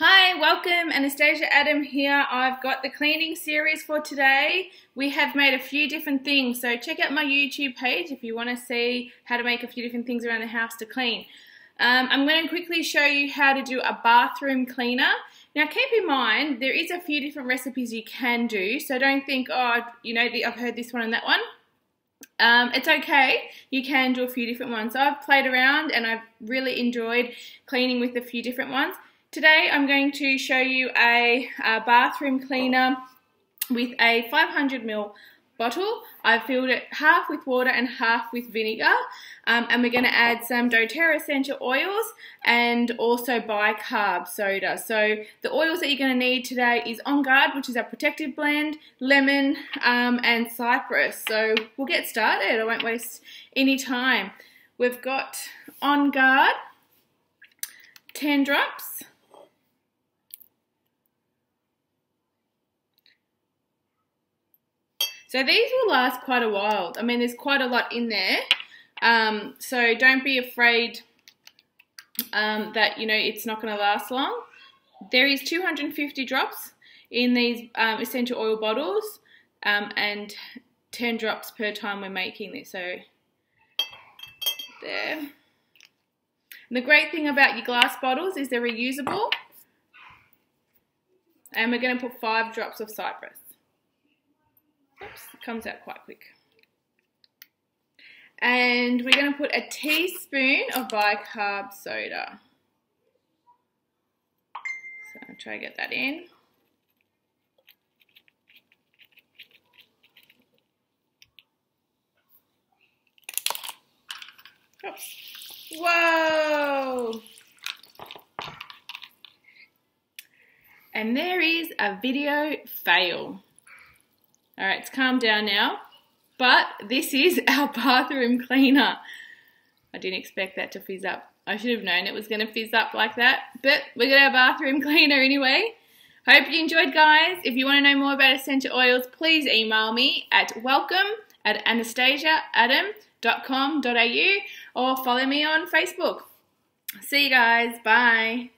Hi, welcome. Anastasia Adam here. I've got the cleaning series for today. We have made a few different things, so check out my YouTube page if you want to see how to make a few different things around the house to clean. Um, I'm going to quickly show you how to do a bathroom cleaner. Now keep in mind, there is a few different recipes you can do, so don't think, oh, you know, I've heard this one and that one. Um, it's okay. You can do a few different ones. So I've played around and I've really enjoyed cleaning with a few different ones. Today I'm going to show you a, a bathroom cleaner with a 500ml bottle. I've filled it half with water and half with vinegar. Um, and we're going to add some doTERRA essential oils and also bicarb soda. So the oils that you're going to need today is On Guard, which is our protective blend, lemon um, and cypress. So we'll get started. I won't waste any time. We've got On Guard, 10 drops. So these will last quite a while. I mean, there's quite a lot in there. Um, so don't be afraid um, that, you know, it's not going to last long. There is 250 drops in these um, essential oil bottles um, and 10 drops per time we're making this. So there. And the great thing about your glass bottles is they're reusable. And we're going to put five drops of cypress. Oops, it comes out quite quick. And we're going to put a teaspoon of bicarb soda. So I'll try to get that in. Oops. Whoa! And there is a video fail. All right, it's calmed down now. But this is our bathroom cleaner. I didn't expect that to fizz up. I should have known it was going to fizz up like that. But we got our bathroom cleaner anyway. Hope you enjoyed, guys. If you want to know more about essential oils, please email me at welcome at anastasiaadam.com.au or follow me on Facebook. See you guys. Bye.